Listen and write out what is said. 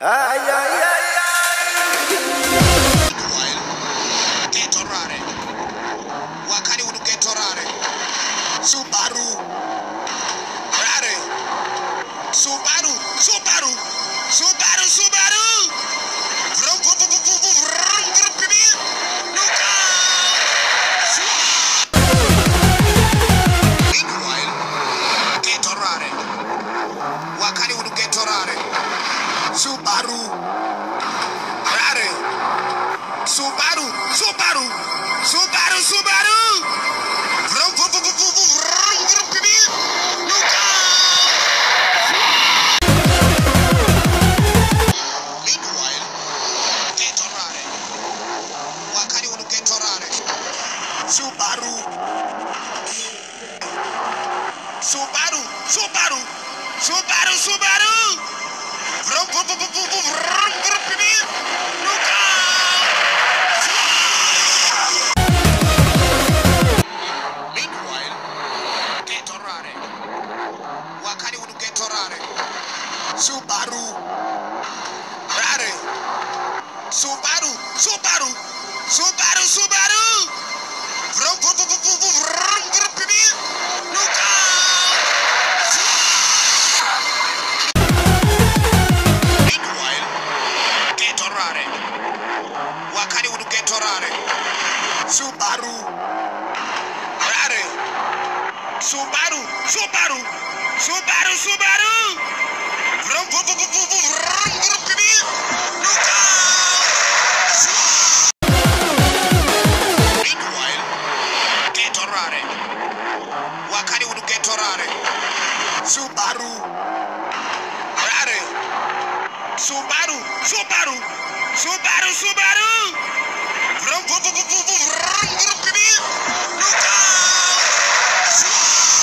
Ai ai ai ai! Getorare. Wakani would getorare. Subaru. Rare. Subaru. Subaru. Rare. Subaru, Subaru, Subaru, Subaru. Vrum, vrum, vrum, vrum, vrum. Subaru, Subaru, Subaru, Subaru. Subaru. Subaru. Subaru. Subaru. Getorare. Subaru. Rare. Subaru, Subaru, Subaru, Subaru. Vrum, vrum, vrum, vrum, vrum, vrum, vrum. Nunca. Meanwhile, Getorare. Wakani unu Getorare. Subaru. Rare. Subaru, Subaru, Subaru, Subaru. Vrum, vrum, vrum, vrum, vrum, vrum, vrum.